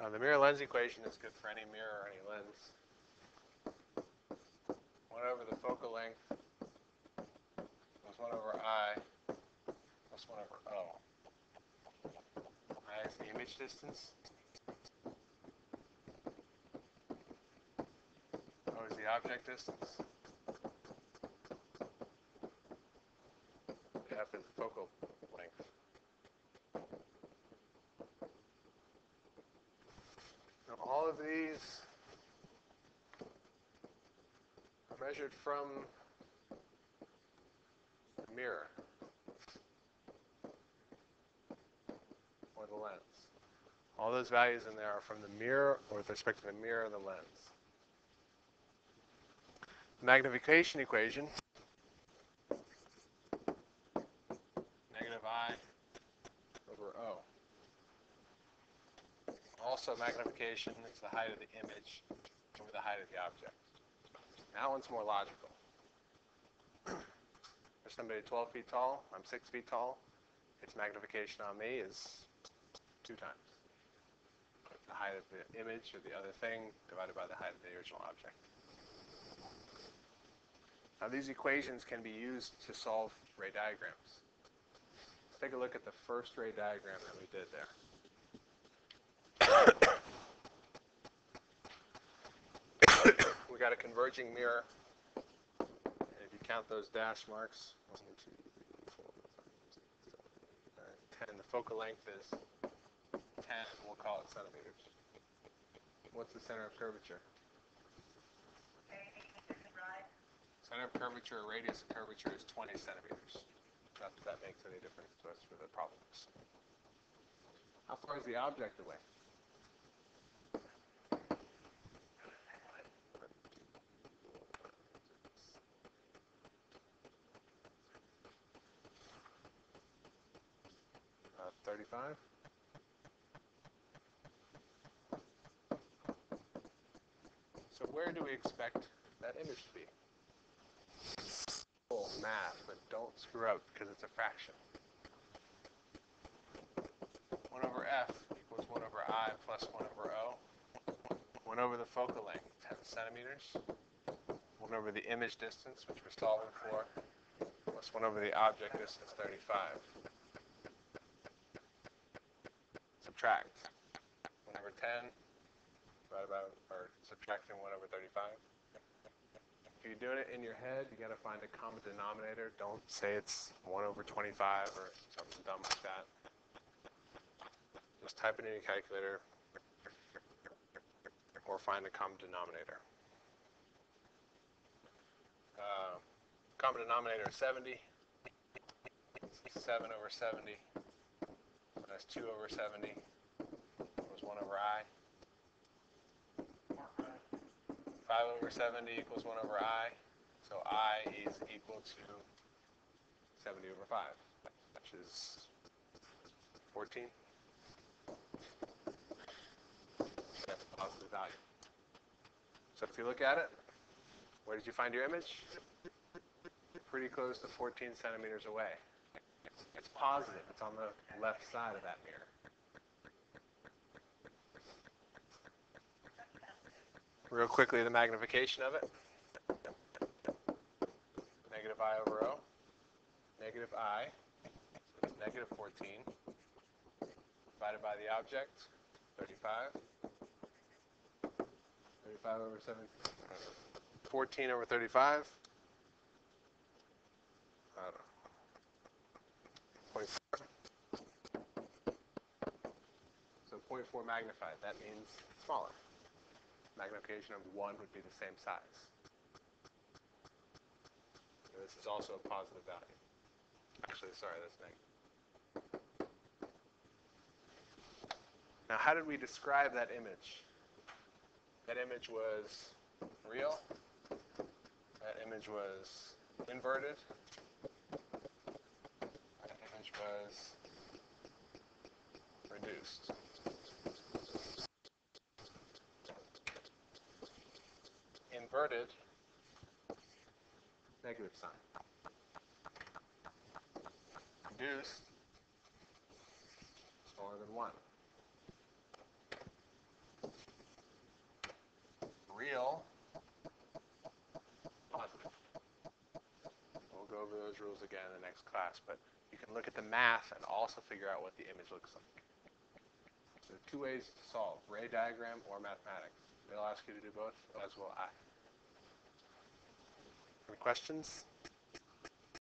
Uh, the mirror lens equation is good for any mirror or any lens. 1 over the focal length plus 1 over I plus 1 over O. I is the image distance. O is the object distance. F is the focal length. Now all of these are measured from the mirror or the lens. All those values in there are from the mirror or with respect to the mirror and the lens. Magnification equation negative I over O. Also magnification is the height of the image over the height of the object. That one's more logical. For somebody 12 feet tall, I'm 6 feet tall, its magnification on me is 2 times. The height of the image or the other thing divided by the height of the original object. Now these equations can be used to solve ray diagrams. Let's take a look at the first ray diagram that we did there. we got a converging mirror. And if you count those dash marks, one, two, three, four, five, six, seven, nine, ten. The focal length is 10. We'll call it centimeters. What's the center of curvature? Center of curvature, radius of curvature is 20 centimeters. Not that that makes any difference to us for the problems. How far is the object away? Uh, 35? So where do we expect that image to be? Simple math, but don't screw up because it's a fraction. 1 over f equals 1 over i plus 1 over o. 1 over the focal length, 10 centimeters. 1 over the image distance, which we're solving for, plus 1 over the object distance, 35. Subtract. 1 over 10 divided by, or subtracting 1 over 35. If you're doing it in your head, you got to find a common denominator. Don't say it's 1 over 25 or something dumb like that. Just type it in your calculator or find a common denominator. Uh, common denominator is 70. 7 over 70. That's 2 over 70. Equals 1 over i. 5 over 70 equals 1 over i. So i is equal to 70 over 5, which is 14. That's a positive value. So if you look at it, where did you find your image? Pretty close to 14 centimeters away. Positive. It's on the left side of that mirror. Real quickly, the magnification of it. Negative i over o. Negative i. Negative 14. Divided by the object, 35. 35 over 7. 14 over 35. 1.4 magnified. That means smaller. Magnification of 1 would be the same size. And this is also a positive value. Actually, sorry, that's negative. Now, how did we describe that image? That image was real. That image was inverted. That image was reduced. converted. negative sign. Reduced, more than one. Real, positive. We'll go over those rules again in the next class, but you can look at the math and also figure out what the image looks like. So two ways to solve, ray diagram or mathematics. They'll ask you to do both, as will I. Any questions?